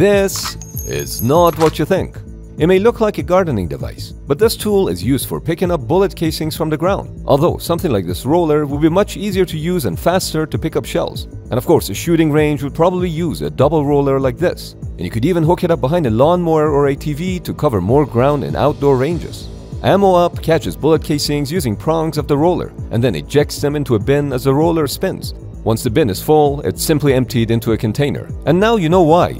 This is not what you think. It may look like a gardening device, but this tool is used for picking up bullet casings from the ground. Although something like this roller would be much easier to use and faster to pick up shells. And of course, a shooting range would probably use a double roller like this. And you could even hook it up behind a lawnmower or ATV to cover more ground in outdoor ranges. Ammo Up catches bullet casings using prongs of the roller and then ejects them into a bin as the roller spins. Once the bin is full, it's simply emptied into a container. And now you know why.